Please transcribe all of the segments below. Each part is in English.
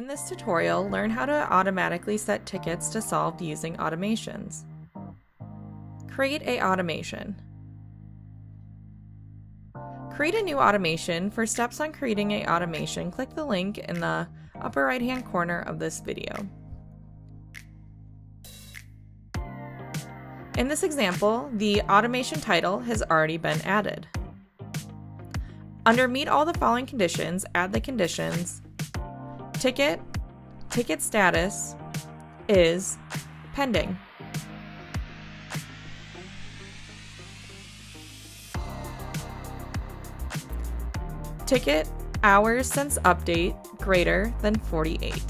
In this tutorial, learn how to automatically set tickets to solved using automations. Create a automation. Create a new automation. For steps on creating a automation, click the link in the upper right hand corner of this video. In this example, the automation title has already been added. Under Meet all the following conditions, add the conditions Ticket, ticket status is pending. Ticket hours since update greater than 48.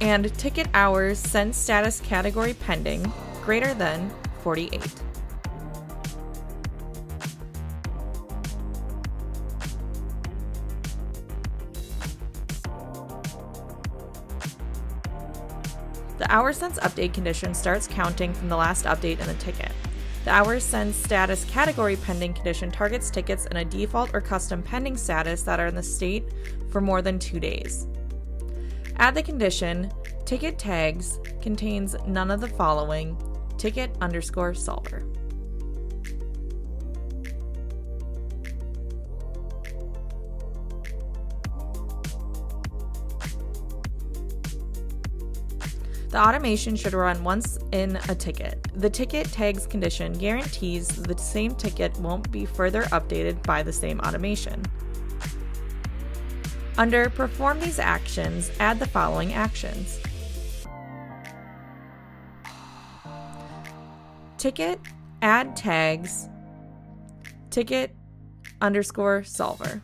And ticket hours since status category pending greater than 48. The hours since update condition starts counting from the last update in the ticket. The hours since status category pending condition targets tickets in a default or custom pending status that are in the state for more than two days. Add the condition ticket tags contains none of the following ticket underscore solver. The automation should run once in a ticket. The ticket tags condition guarantees the same ticket won't be further updated by the same automation. Under Perform these actions, add the following actions. Ticket add tags ticket underscore solver.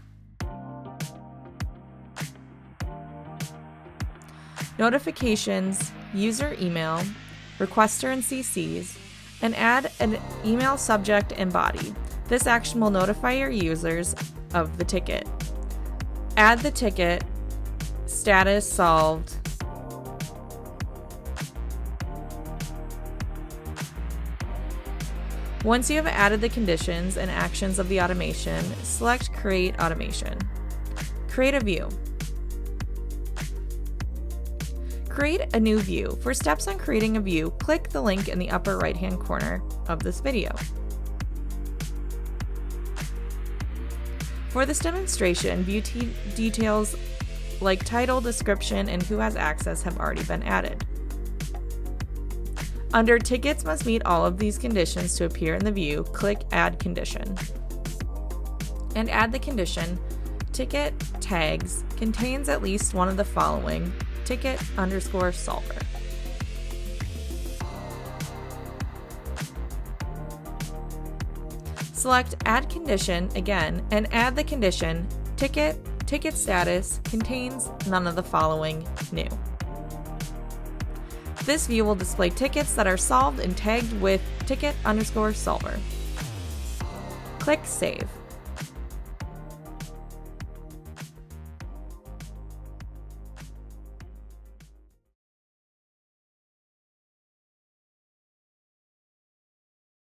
Notifications, user email, requester and CCs, and add an email subject and body. This action will notify your users of the ticket. Add the ticket, status solved, Once you have added the conditions and actions of the automation, select Create Automation. Create a view. Create a new view. For steps on creating a view, click the link in the upper right hand corner of this video. For this demonstration, view details like title, description, and who has access have already been added. Under Tickets must meet all of these conditions to appear in the view, click Add Condition. And add the condition Ticket tags contains at least one of the following ticket underscore solver. Select Add Condition again and add the condition Ticket ticket status contains none of the following new. This view will display tickets that are solved and tagged with ticket underscore solver. Click Save.